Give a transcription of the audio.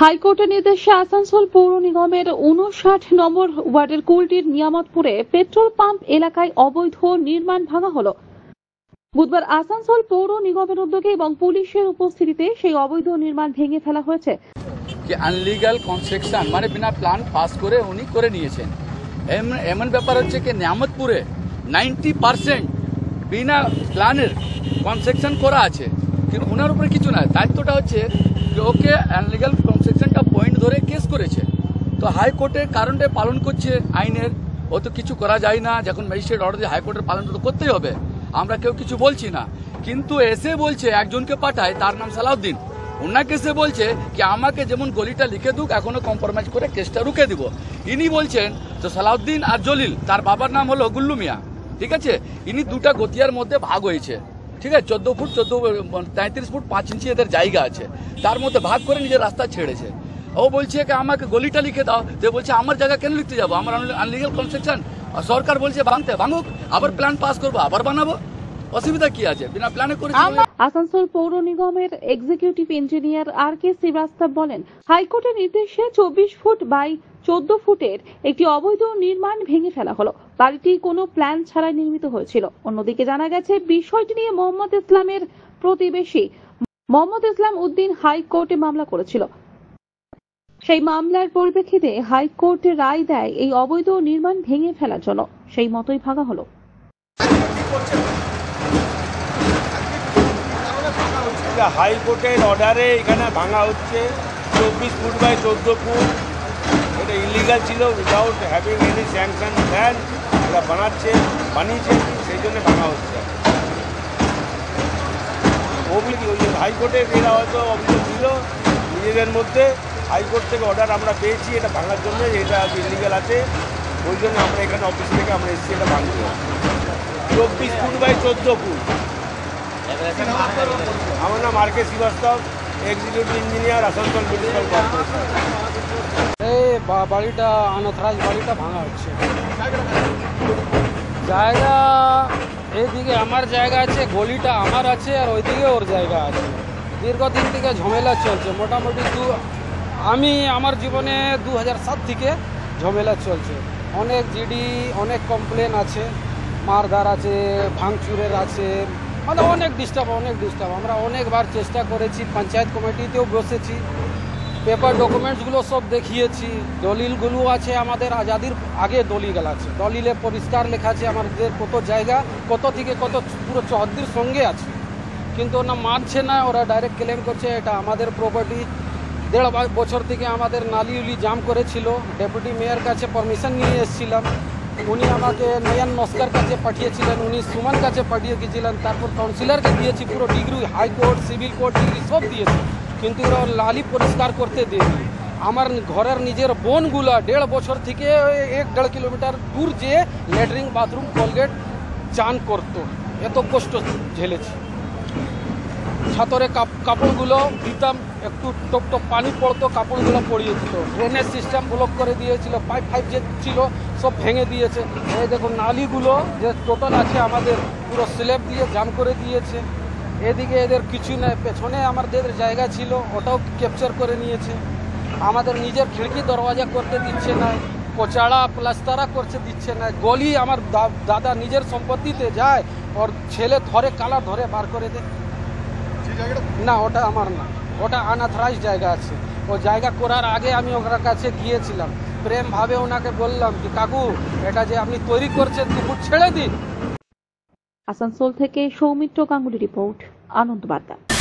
হাইকোর্টের নির্দেশে আসানসোল পৌর নিগমের উনষাট নম্বর ওয়ার্ডের কুলটির নিয়ামতপুরে পেট্রোল পাম্প এলাকায় অবৈধ নির্মাণ ভাঙা হলো। বুধবার আসানসোল পৌর নিগমের উদ্যোগে এবং পুলিশের উপস্থিতিতে সেই অবৈধ নির্মাণ ভেঙে ফেলা হয়েছে। কি আনলিগাল কনস্ট্রাকশন মানে বিনা প্ল্যান পাস করে উনি করে নিয়েছেন। এমন ব্যাপার হচ্ছে কি, নিয়ামতপুরে নাইনটি পার্সেন্ট বিনা প্ল্যানের কনস্ট্রাকশন করা আছে। কিন্তু ওনার উপরে কিছু না দায়িত্বটা হচ্ছে যে ওকে আনলিগাল ধরে কেস করেছে। তো হাইকোর্টের কারণটা পালন করছে আইনের। ও তো কিছু করা যায় না, যখন ম্যাজিস্ট্রেট অর্ডার দিয়ে হাইকোর্টের পালন তো করতেই হবে। আমরা কেউ কিছু বলছি না। কিন্তু এসে বলছে, একজনকে পাঠায়, তার নাম সালাউদ্দিন। ওনাকে সে বলছে কি, আমাকে যেমন গলিটা লিখে দুক, এখনও কম্প্রোমাইজ করে কেসটা রুখে দিব। ইনি বলছেন, তো সালাউদ্দিন আর জলিল, তার বাবার নাম হলো গুল্লু মিয়া। ঠিক আছে? ইনি দুটা গতিয়ার মধ্যে ভাগ হয়েছে। ঠিক আছে? চোদ্দ ফুট, চোদ্দ তেঁত্রিশ ফুট পাঁচ ইঞ্চি এদের জায়গা আছে। তার মধ্যে ভাগ করে নিজের রাস্তা ছেড়েছে। ও বলছে আমাকে গলিটা লিখে দাও। তো বলছে, আমার জায়গা কেন লিখতে যাব? আমার আনলিগাল কনস্ট্রাকশন সরকার বলছে, ভাঙতে ভাঙুক, আবার প্ল্যান পাস করব, আবার বানাবো। অসুবিধা কি আছে? বিনা প্ল্যানে করে আসানসোল পৌর নিগমের executive engineer R K Srivastava বলেন, হাইকোর্টের নির্দেশে চব্বিশ ফুট বাই চোদ্দ ফুটের একটি অবৈধ নির্মাণ ভেঙে ফেলা হলো। বাড়িটি কোনো প্ল্যান ছাড়াই নির্মিত হয়েছিল। অন্যদিকে জানা গেছে, বিষয়টি নিয়ে মোহাম্মদ ইসলামের প্রতিবেশী মোহাম্মদ ইসলাম উদ্দিন হাইকোর্টে মামলা করেছিল। সেই মামলার পরিপ্রেক্ষিতে হাইকোর্ট রায় দেয় এই অবৈধ নির্মাণ ভেঙে ফেলার জন্য। সেই মতোই ভাঙা হলো। হাইকোর্টের অর্ডারে এখানে ভাঙা হচ্ছে। চব্বিশ ফুট বাই চোদ্দ ফুট। এটা ইলিগাল ছিল without having any sanction plan এটা বানাচ্ছে, বানিয়েছে, সেই জন্য ভাঙা হচ্ছে। অভিযোগ ওই যে হাইকোর্টের এরা হয়তো অভিযোগ ছিল নিজেদের মধ্যে। হাইকোর্ট থেকে অর্ডার আমরা পেয়েছি, এটা ভাঙার জন্য, এটা ইলিগাল আছে। ওই জন্য আমরা এখানে অফিস থেকে আমরা এসেছি, এটা ভাঙতে। চব্বিশ ফুট বাই চোদ্দ ফুট। আমার নাম R K Srivastava executive engineer Asansol municipal corporation এই বাড়িটা অনথরাইজ বাড়িটা ভাঙা হচ্ছে। জায়গা এইদিকে আমার জায়গা আছে, গলিটা আমার আছে, আর ওইদিকে ওর জায়গা আছে। দীর্ঘদিন থেকে ঝামেলা চলছে, মোটামুটি দু আমি আমার জীবনে দু থেকে ঝামেলা চলছে। অনেক জিডি, অনেক কমপ্লেন আছে, মারধার আছে, ভাঙচুরের আছে মানে অনেক ডিস্টার্ব অনেক ডিস্টার্ব আমরা অনেকবার চেষ্টা করেছি, পঞ্চায়েত কমিটিতেও বসেছি পেপার ডকুমেন্টসগুলো সব দেখিয়েছি, দলিলগুলো আছে আমাদের আজাদির আগে দলিল আছে। দলিলে পরিষ্কার লেখা আছে আমাদের কত জায়গা, কত থেকে কত পুরো চহদ্দির সঙ্গে আছে। কিন্তু ওরা মানছে না, ওরা ডাইরেক্ট ক্লেম করছে, এটা আমাদের প্রপার্টি দেড় বছর থেকে আমাদের নালি উলি জাম করেছিল। ডেপুটি মেয়র কাছে পারমিশন নিয়ে এসেছিলাম। উনি আমাকে নয়ন নস্কর কাছে পাঠিয়েছিলেন, উনি সুমন কাছে পাঠিয়ে গেছিলেন তারপর কাউন্সিলরকে দিয়েছি, পুরো degree high court civil court degree সব দিয়েছি। কিন্তু ওরা লালি পরিষ্কার করতে দেয়নি। আমার ঘরের নিজের বোনগুলা দেড় বছর থেকে এক দেড় কিলোমিটার দূর যেয়ে ল্যাট্রিন বাথরুম কলগেট চান করতো। এত কষ্ট ঝেলেছি। ছাতরে কাপ- কাপড়গুলো দিতাম একটু টপ টপ পানি পড়তো কাপড়গুলো পড়িয়ে দিত ড্রেনের সিস্টেম ব্লক করে দিয়েছিল পাইপ ফাইপ যে ছিল সব ভেঙে দিয়েছে। এই দেখুন নালিগুলো যে টোটাল আছে আমাদের পুরো স্ল্যাব দিয়ে জাম করে দিয়েছে। এদিকে এদের কিছু নেই পেছনে আমাদের জায়গা ছিল ওটাও ক্যাপচার করে নিয়েছে। আমাদের নিজের খিড়কি দরওয়াজা করতে দিচ্ছে না কোচাড়া প্লাস্তারা করতে দিচ্ছে না গলি আমার দাদা নিজের সম্পত্তিতে যায় ওর ছেলে ধরে কালা ধরে বার করে দেয়। না ওটা আমার না। ওটা আনাথরাইজ জায়গা আছে। ও জায়গা করার আগে আমি ওনার কাছে গিয়েছিলাম। প্রেমভাবে ওনাকে বললাম যে, কাকু, এটা যে আপনি তৈরি করছেন দুপুর ছেড়ে দিন। আসানসোল থেকে সৌমিত্র গাঙ্গুলি রিপোর্ট, আনন্দ বার্তা।